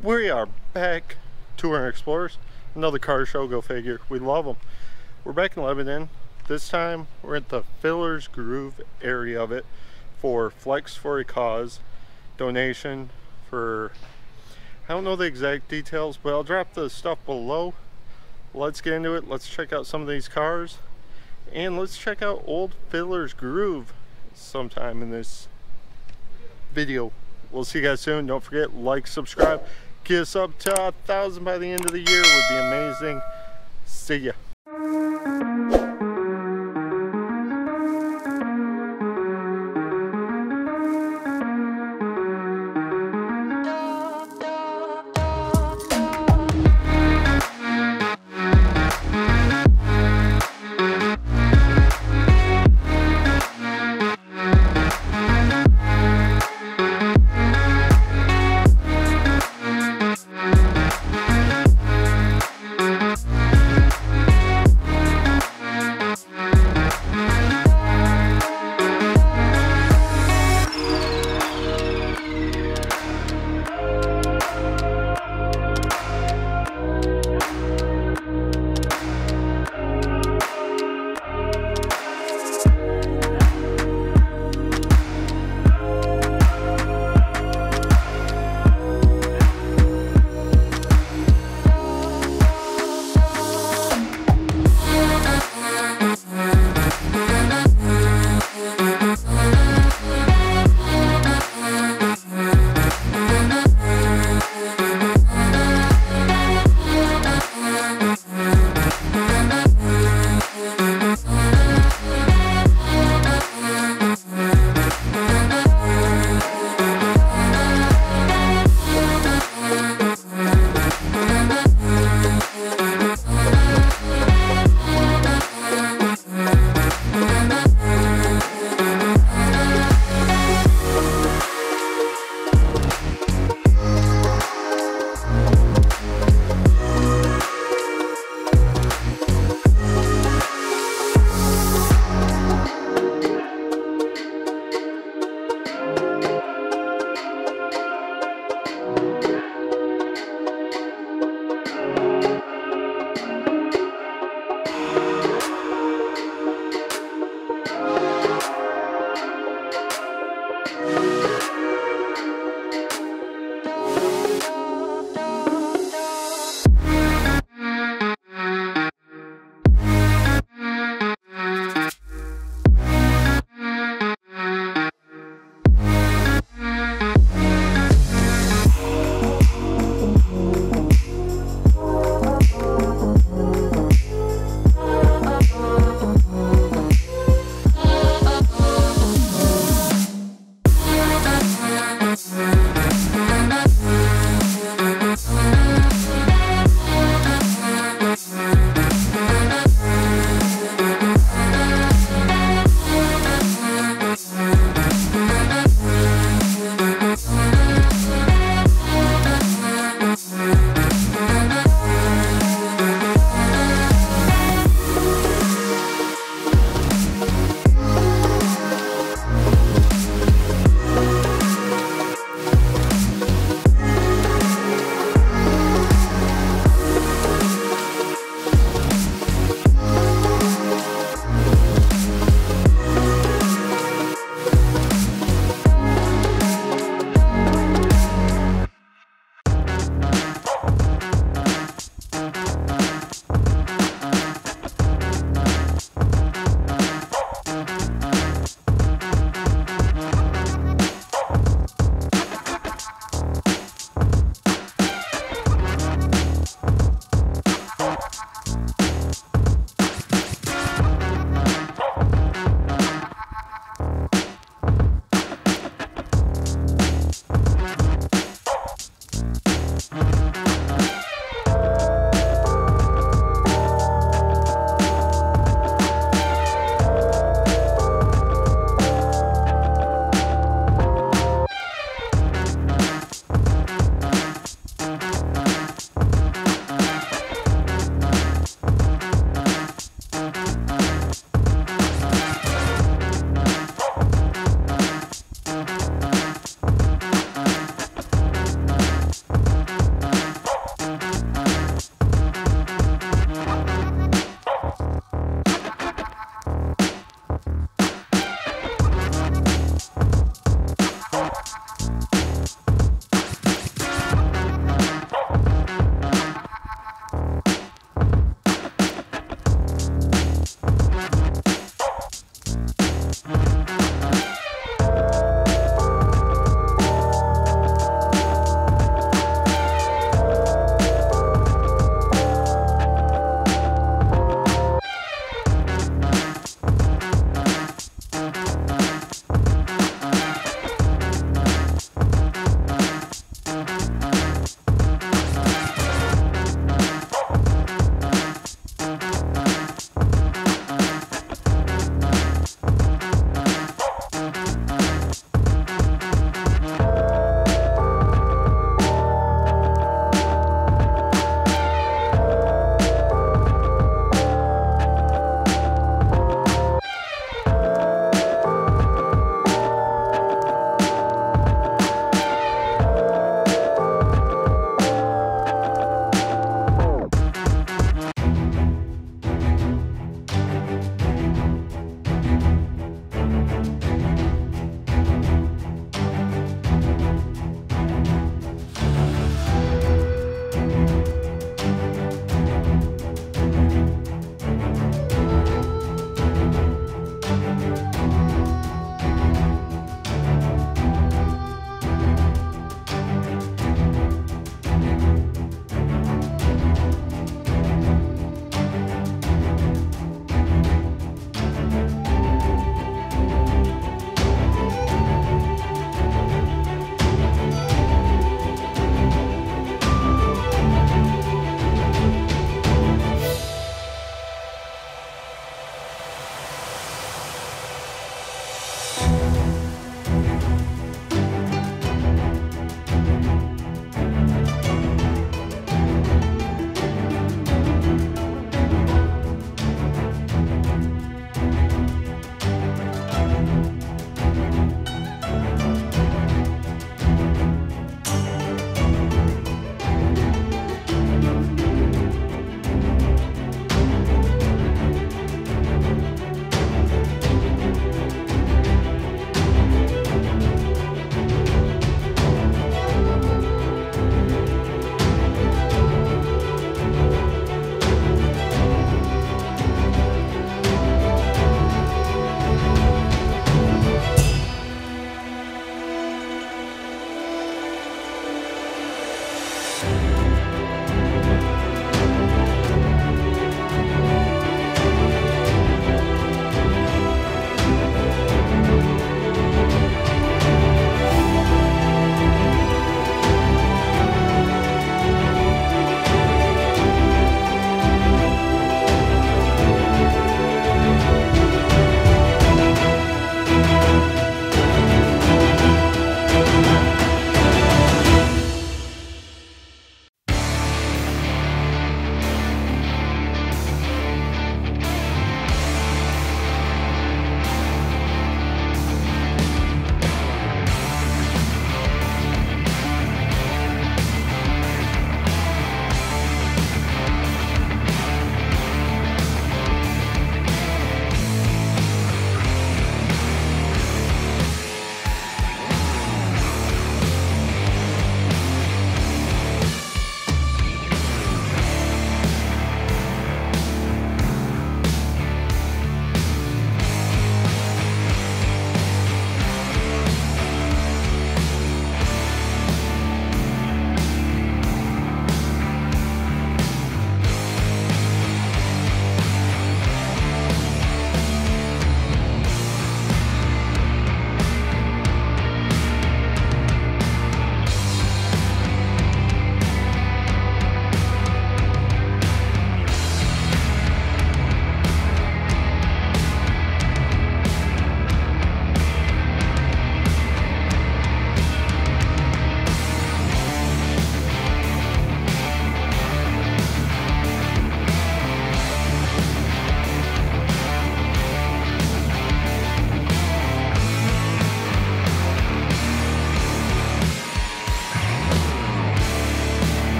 We are back, Touring Explorers. Another car show, go figure. We love them. We're back in Lebanon. This time we're at the Fiddlers Grove area of it for Flex for a Cause donation for, I don't know the exact details, but I'll drop the stuff below. Let's get into it. Let's check out some of these cars. And let's check out Old Fiddlers Grove sometime in this video. We'll see you guys soon. Don't forget, like, subscribe. Get us up to a thousand by the end of the year would be amazing. See ya.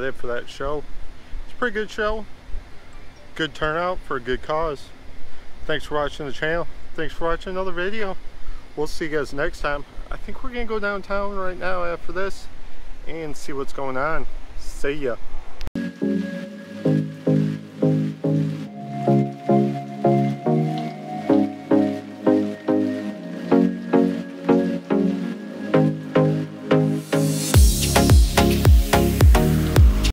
It for that show. It's a pretty good show. Good turnout for a good cause. Thanks for watching the channel. Thanks for watching another video. We'll see you guys next time. I think we're going to go downtown right now after this and see what's going on. See ya.